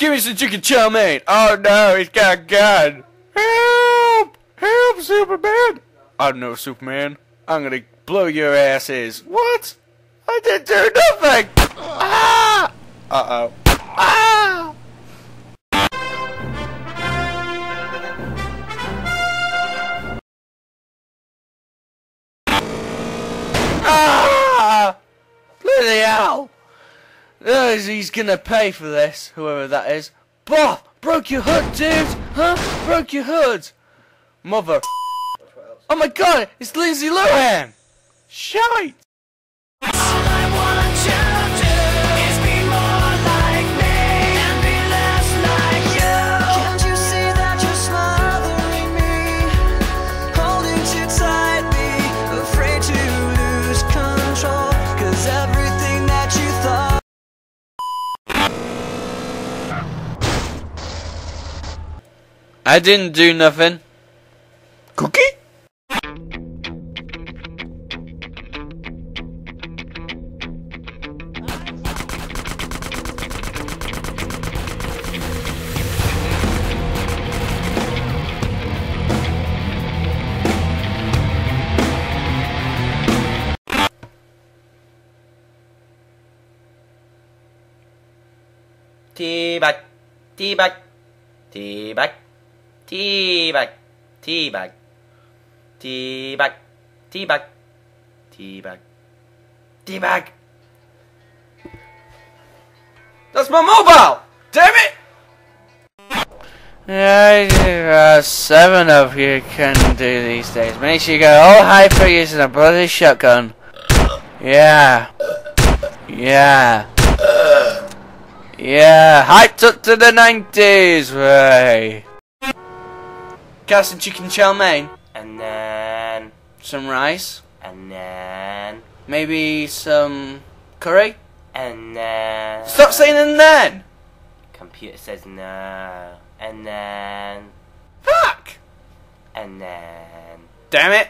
Give me some chicken chow mein. Oh no, he's got a gun. Help! Help, Superman! I'm no Superman. I'm gonna blow your asses. What? I didn't do nothing! Ah! Uh-oh. Ah! Ah! Bloody Oh, he's gonna pay for this, whoever that is. Bah! Broke your hood, dude! Huh? Broke your hood! Mother. Oh my god! It's Lindsay Lohan! Shite! I didn't do nothing. Cookie? Teabag, teabag, teabag, teabag, teabag, teabag, teabag, teabag, teabag. That's my mobile! Damn it! Yeah, uh, seven of you can do these days. Make sure you go all for using a bloody shotgun. Yeah. Yeah. Yeah. Hyped up to the 90s, way. Got some chicken chow mein, And then, some rice, and then, maybe some curry. and then. Stop saying and then! Computer says no. And then, Fuck! and then. Damn it!